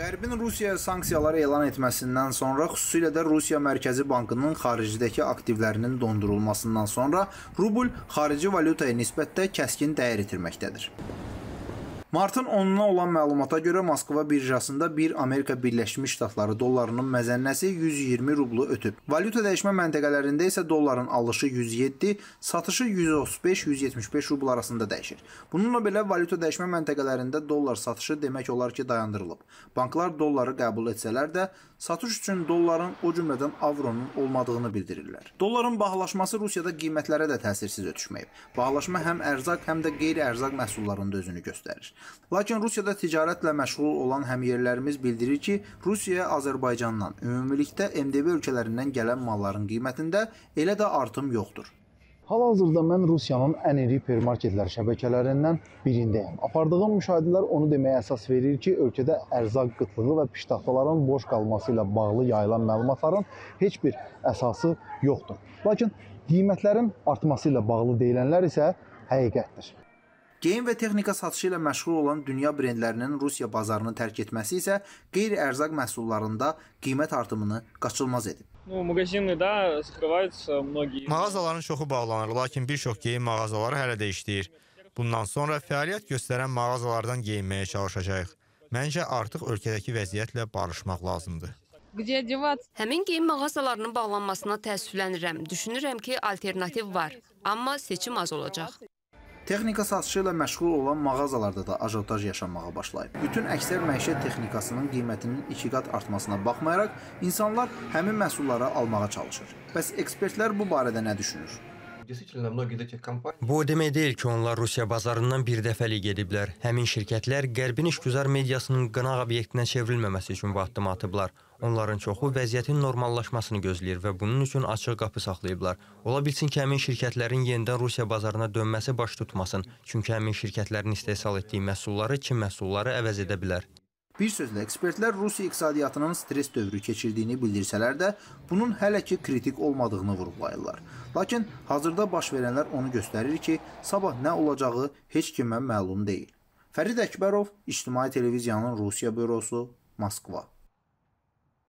Qərbin Rusiyaya sanksiyalar elan etməsindən sonra, xüsusilə də Rusiya Mərkəzi Bankının xaricdəki aktivlərinin dondurulmasından sonra rubl xarici valyutaya nisbətdə kəskin dəyər itirməkdədir. Martın 10-na olan məlumata görə Moskva birjasında 1 Amerika Birləşmiş Ştatları dollarının məzənnəsi 120 rublu ötüb. Valyuta dəyişmə məntəqələrində isə dolların alışı 107, satışı 135-175 rubl arasında dəyişir. Bununla belə valyuta dəyişmə məntəqələrində dollar satışı demək olar ki, dayandırılıb. Banklar dolları qəbul etsələr də, satış üçün dolların, o cümlədən avronun olmadığını bildirirlər. Dolların bahalaşması Rusiyada qiymətlərə də təsirsiz ötüşməyib. Bahalaşma həm ərzaq, həm də qeyri-ərzaq məhsullarında özünü göstərir. Lakin Rusiyada ticarətlə məşğul olan həmyerlərimiz bildirir ki, Rusiya Azərbaycandan, ümumilikdə MDB ölkələrindən gələn malların qiymətində elə də artım yoxdur. Hal-hazırda mən Rusiyanın ən iri hipermarketlər şəbəkələrindən birindəyəm. Apardığım müşahidələr onu deməyə əsas verir ki, ölkədə ərzaq qıtlığı və piştaxtaların boş qalması ilə bağlı yayılan məlumatların heç bir əsası yoxdur. Lakin qiymətlərin artması ilə bağlı deyilənlər isə həqiqətdir. Geyim və texnika satışı ilə məşğul olan dünya brendlərinin Rusiya bazarını tərk etməsi isə qeyri-ərzaq məhsullarında qiymət artımını qaçılmaz edib. Mağazaların çoxu bağlanır, lakin bir çox geyim mağazaları hələ də işləyir. Bundan sonra fəaliyyət göstərən mağazalardan geyinməyə çalışacağıq. Məncə artıq ölkədəki vəziyyətlə barışmaq lazımdır. Həmin geyim mağazalarının bağlanmasına təəssüflənirəm. Düşünürəm ki, alternativ var, amma seçim az olacaq. Texnika satışı ilə məşğul olan mağazalarda da ajotaj yaşanmağa başlayıb. Bütün əksər məişət texnikasının qiymətinin 2 qat artmasına baxmayaraq, insanlar həmin məhsulları almağa çalışır. Bəs ekspertlər bu barədə nə düşünür? Bu o demək deyil ki, onlar Rusiya bazarından bir dəfəlik gediblər. Həmin şirkətlər Qərbin işgüzar mediasının qınaq obyektinə çevrilməməsi üçün vaddım atıblar. Onların çoxu vəziyyətin normallaşmasını gözləyir və bunun üçün açıq qapı saxlayıblar. Ola bilsin ki, həmin şirkətlərin yenidən Rusiya bazarına dönməsi baş tutmasın, çünki həmin şirkətlərin istehsal etdiyi məhsulları Çin məhsulları əvəz edə bilər. Bir sözlə, ekspertlər Rusiya iqtisadiyyatının stres dövrü keçirdiyini bildirsələr də, bunun hələ ki kritik olmadığını vurğulayırlar. Lakin hazırda baş verənlər onu göstərir ki, sabah nə olacağı heç kimə məlum deyil. Fərid Əkbərov, İctimai Televiziyanın Rusiya bürosu, Moskva.